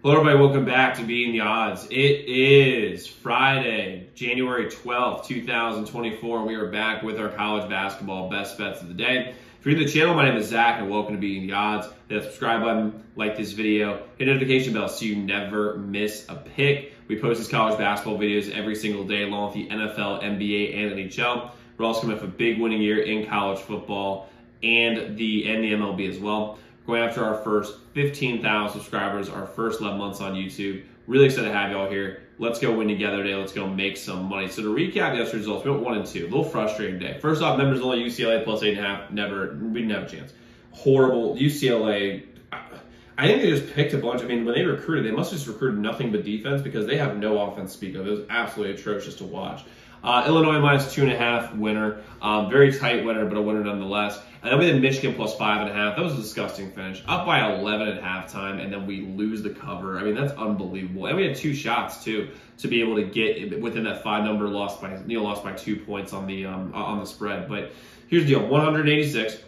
Hello, everybody. Welcome back to Beating the Odds. It is Friday, January 12th, 2024. We are back with our college basketball best bets of the day. If you're new to the channel, my name is Zach, and welcome to Beating the Odds. Hit the subscribe button, like this video, hit notification bell so you never miss a pick. We post these college basketball videos every single day, along with the NFL, NBA, and NHL. We're also coming off a big winning year in college football and the and the MLB as well going after our first 15,000 subscribers, our first 11 months on YouTube. Really excited to have y'all here. Let's go win together today. Let's go make some money. So to recap yesterday's results, we went one and two. A little frustrating day. First off, members only UCLA plus eight and a half. Never, we didn't have a chance. Horrible UCLA. I think they just picked a bunch. I mean, when they recruited, they must have just recruited nothing but defense because they have no offense to speak of. It was absolutely atrocious to watch. Uh, Illinois minus two and a half winner. Um, very tight winner, but a winner nonetheless. And then we had Michigan plus five and a half. That was a disgusting finish. Up by 11 at halftime, and then we lose the cover. I mean, that's unbelievable. And we had two shots too to be able to get within that five number. Lost by Neil lost by two points on the um, on the spread. But here's the deal: 186.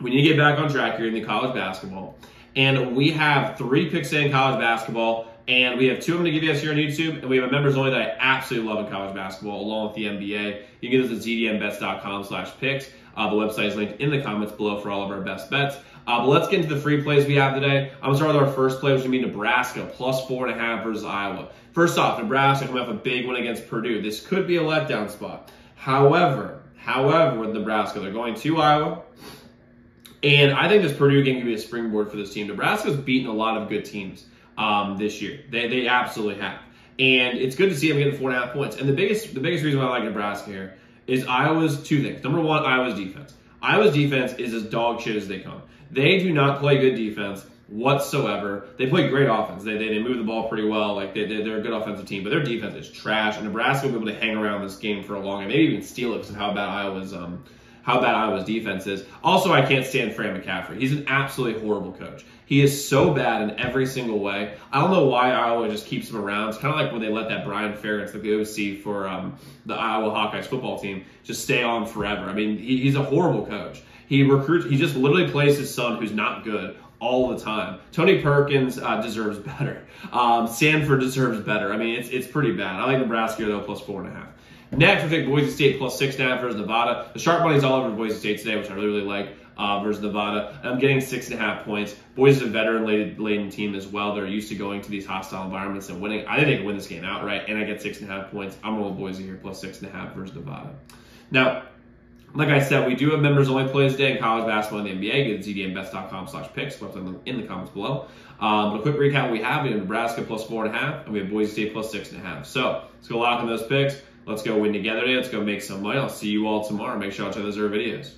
We need to get back on track here in the college basketball, and we have three picks in college basketball. And we have two of them to give you guys here on YouTube, and we have a members only that I absolutely love in college basketball, along with the NBA. You can get us at zdmbets.com slash picks. Uh, the website is linked in the comments below for all of our best bets. Uh, but let's get into the free plays we have today. I'm gonna start with our first play, which is gonna be Nebraska plus four and a half versus Iowa. First off, Nebraska coming off a big win against Purdue. This could be a letdown spot. However, however, with Nebraska, they're going to Iowa. And I think this Purdue game can be a springboard for this team. Nebraska's beaten a lot of good teams um, this year. They, they absolutely have. And it's good to see them getting four and a half points. And the biggest the biggest reason why I like Nebraska here is Iowa's two things. Number one, Iowa's defense. Iowa's defense is as dog shit as they come. They do not play good defense whatsoever. They play great offense. They, they, they move the ball pretty well. Like they, they, are a good offensive team, but their defense is trash. And Nebraska will be able to hang around this game for a long, and maybe even steal it because of how bad Iowa's um, how bad Iowa's defense is. Also, I can't stand Fran McCaffery. He's an absolutely horrible coach. He is so bad in every single way. I don't know why Iowa just keeps him around. It's kind of like when they let that Brian Ferentz, the OC for um, the Iowa Hawkeyes football team, just stay on forever. I mean, he, he's a horrible coach. He recruits. He just literally plays his son, who's not good, all the time. Tony Perkins uh, deserves better. Um, Sandfort deserves better. I mean, it's it's pretty bad. I like Nebraska though plus four and a half. Next, we take Boise State plus six and a half versus Nevada. The sharp money's all over Boise State today, which I really, really like uh, versus Nevada. I'm getting six and a half points. Boise is a veteran laden team as well. They're used to going to these hostile environments and winning. I think they can win this game outright, and I get six and a half points. I'm rolling Boise here plus six and a half versus Nevada. Now, like I said, we do have members only plays today in college basketball and the NBA. Get zdmbets.com slash picks. Left in the, in the comments below. Um, but a quick recap we have, we have Nebraska plus four and a half, and we have Boise State plus six and a half. So let's go lock in those picks. Let's go win together today. Let's go make some money. I'll see you all tomorrow. Make sure y'all check those other videos.